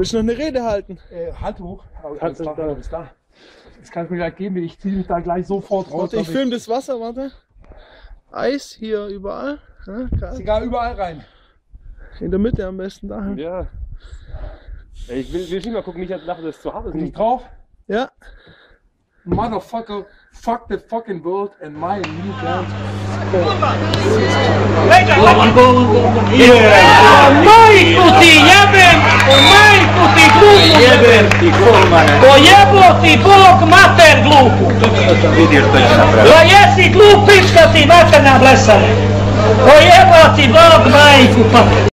Willst du noch eine Rede halten? Äh, Handtuch. Aber Kannst das du ist da. Das kannst du mir gleich geben. Ich ziehe mich da gleich sofort raus. Warte, ich damit- filme das Wasser, warte. Eis hier überall. Ja. Egal, überall rein. In der Mitte am besten da. Ja. Ich will, will nicht mal gucken, nicht, dass das zu hart ist. Bin ich drauf? Ja. Motherfucker, fuck the fucking world and my new band. Ormai golmana. Pojebo si bog mater glupu. Točno sam vidio što će napraviti. Pa jesi glup pička na blesane. blesana. Pojebo si bog majku pa.